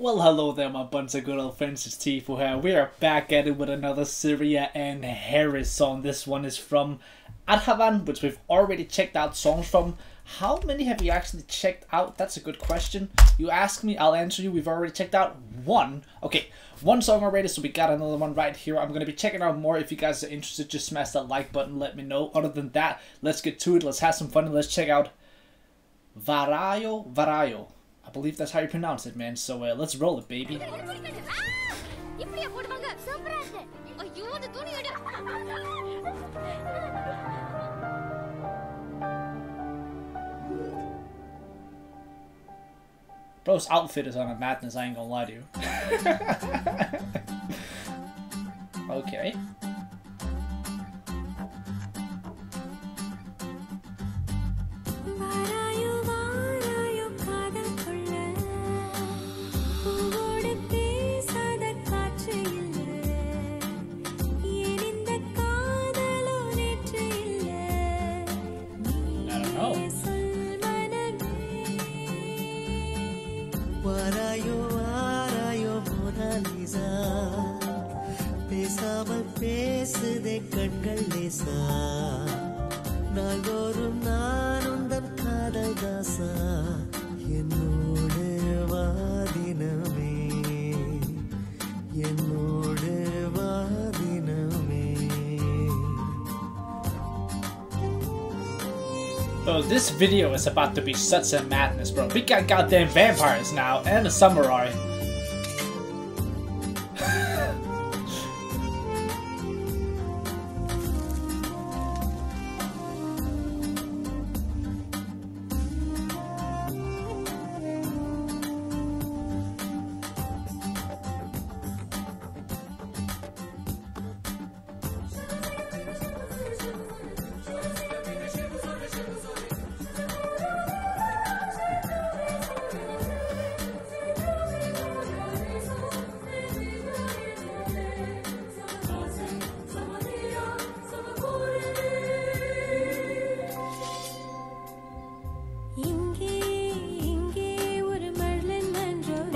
Well, hello there, my bunch of good old friends. It's Teefo here. We are back at it with another Suriya and Harris song. This one is from Aadhavan, which we've already checked out songs from. How many have you actually checked out? That's a good question. You ask me, I'll answer you. We've already checked out one. Okay, one song already, so we got another one right here. I'm going to be checking out more. If you guys are interested, just smash that like button. Let me know. Other than that, let's get to it. Let's have some fun and let's check out Vaarayo Vaarayo. I believe that's how you pronounce it, man. So uh, let's roll it, baby. Bro's outfit is on a madness, I ain't gonna lie to you. okay. பேசாமல் பேசுதே கண்கள் லேசா நாள்தோறும் நான் உந்தன் காதல் தாசா என்னோடு வாதினமே என்னோடு வாதினமே Bro, this video is about to be such a madness, bro. We got goddamn vampires now and a samurai.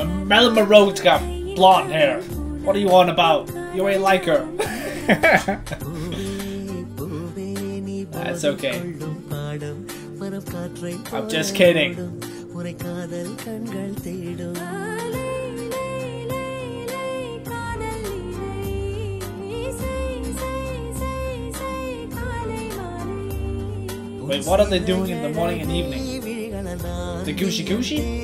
Mel Marode's got blonde hair. What are you on about? You ain't like her. That's okay. I'm just kidding. Wait, what are they doing in the morning and evening? The Gucci Gucci?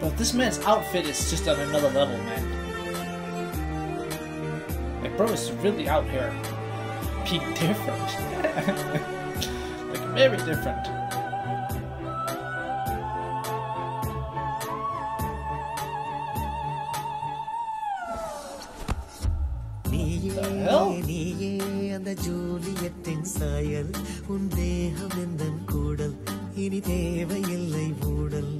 But this man's outfit is just on another level, man. Like, bro is really out here being different. like, very different. நீயே The hell? நீயே அந்த ஜூலியத்தின் சாயல் உன் தேகம் எந்தன் கூடல் இனி தேவையில்லை ஊடல்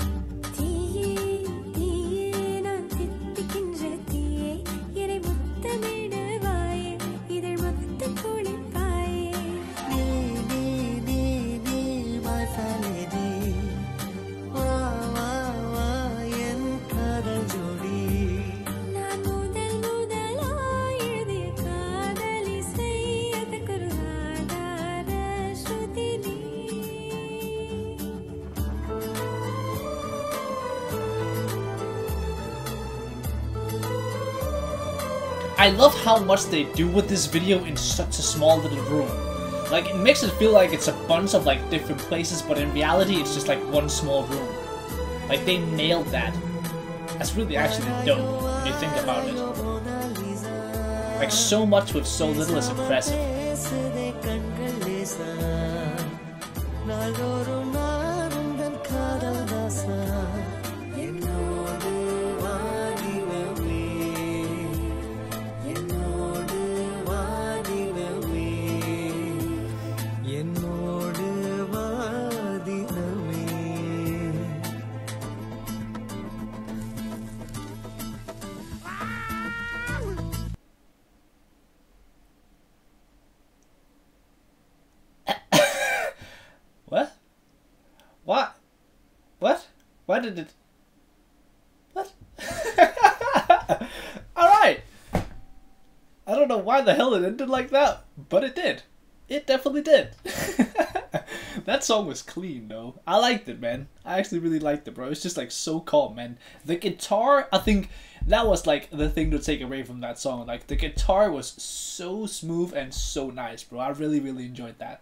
I love how much they do with this video in such a small little room. Like, it makes it feel like it's a bunch of, like, different places, but in reality, it's just, like, one small room. Like, they nailed that. That's really actually dope when you think about it. Like, so much with so little is impressive. Did it? What? Alright! I don't know why the hell it ended like that, but it did. It definitely did. that song was clean though. I liked it, man. I actually really liked it, bro. It's just like so calm, man. The guitar, I think that was like the thing to take away from that song. Like the guitar was so smooth and so nice, bro. I really, really enjoyed that.